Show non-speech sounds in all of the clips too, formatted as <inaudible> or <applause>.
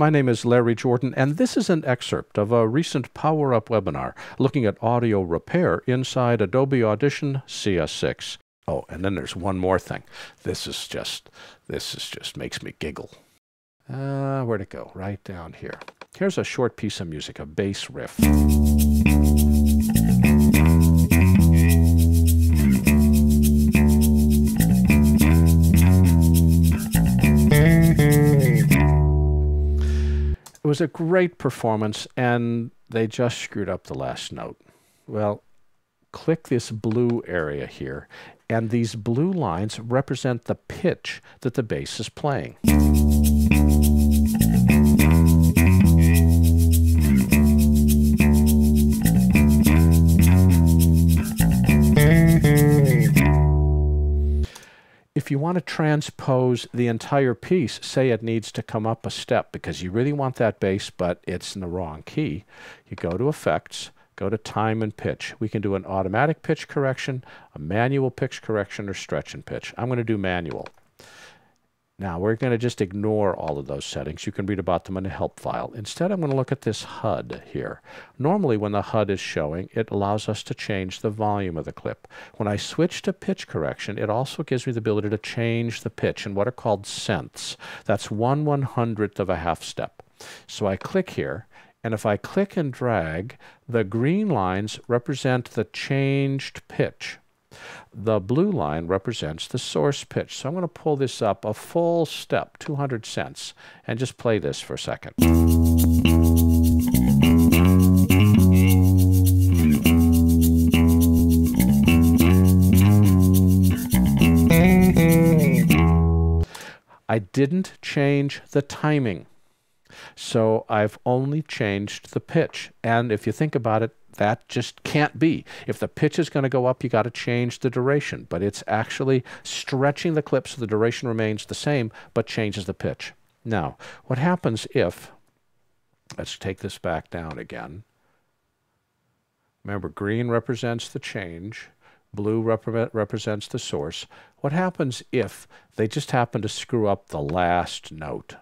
My name is Larry Jordan, and this is an excerpt of a recent Power Up webinar looking at audio repair inside Adobe Audition CS6. Oh, and then there's one more thing. This is just, this is just makes me giggle. Uh, where'd it go? Right down here. Here's a short piece of music, a bass riff. Was a great performance, and they just screwed up the last note. Well, click this blue area here, and these blue lines represent the pitch that the bass is playing. If you want to transpose the entire piece, say it needs to come up a step because you really want that bass, but it's in the wrong key, you go to Effects, go to Time and Pitch. We can do an automatic pitch correction, a manual pitch correction, or stretch and pitch. I'm going to do manual. Now we're going to just ignore all of those settings. You can read about them in a help file. Instead, I'm going to look at this HUD here. Normally when the HUD is showing, it allows us to change the volume of the clip. When I switch to pitch correction, it also gives me the ability to change the pitch in what are called cents. That's one one hundredth of a half step. So I click here, and if I click and drag, the green lines represent the changed pitch. The blue line represents the source pitch. So I'm going to pull this up a full step, 200 cents, and just play this for a second. I didn't change the timing. So I've only changed the pitch. And if you think about it, that just can't be. If the pitch is going to go up, you got to change the duration. But it's actually stretching the clip so the duration remains the same, but changes the pitch. Now, what happens if, let's take this back down again. Remember, green represents the change. Blue rep represents the source. What happens if they just happen to screw up the last note?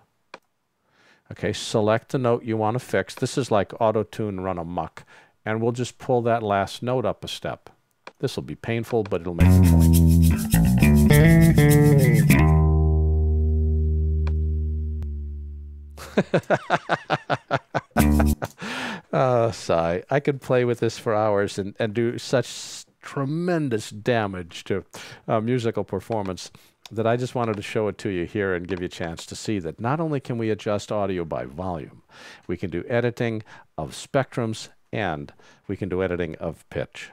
Okay, select the note you want to fix. This is like auto-tune run amok and we'll just pull that last note up a step. This will be painful, but it'll make the point. oh, <laughs> sigh. I could play with this for hours and, and do such tremendous damage to uh, musical performance that I just wanted to show it to you here and give you a chance to see that not only can we adjust audio by volume, we can do editing of spectrums and we can do editing of pitch.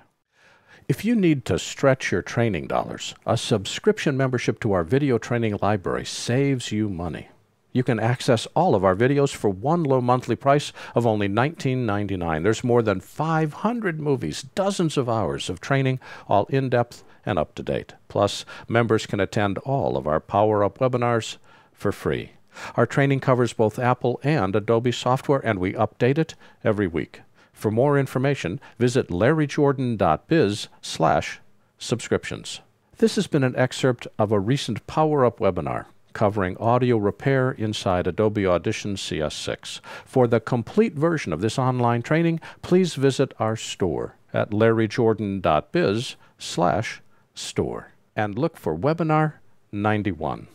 If you need to stretch your training dollars, a subscription membership to our video training library saves you money. You can access all of our videos for one low monthly price of only $19.99. There's more than 500 movies, dozens of hours of training, all in-depth and up-to-date. Plus, members can attend all of our Power Up webinars for free. Our training covers both Apple and Adobe software, and we update it every week. For more information, visit larryjordan.biz slash subscriptions. This has been an excerpt of a recent Power Up webinar covering audio repair inside Adobe Audition CS6. For the complete version of this online training, please visit our store at larryjordan.biz slash store and look for webinar 91.